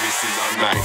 This is our night.